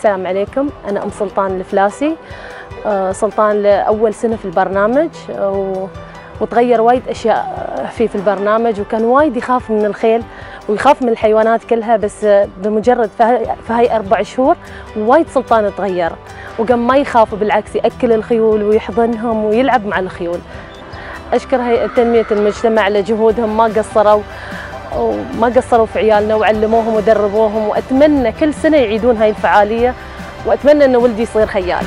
السلام عليكم. أنا أم سلطان الفلاسي. آه، سلطان لأول سنة في البرنامج و- وتغير وايد أشياء فيه في البرنامج وكان وايد يخاف من الخيل ويخاف من الحيوانات كلها بس بمجرد في هاي- في هاي أربع شهور وايد سلطان تغير وقام ما يخاف بالعكس يأكل الخيول ويحضنهم ويلعب مع الخيول. أشكر هيئة تنمية المجتمع لجهودهم ما قصروا. وما قصروا في عيالنا وعلموهم ودربوهم وأتمنى كل سنة يعيدون هاي الفعالية وأتمنى أن ولدي يصير خيال.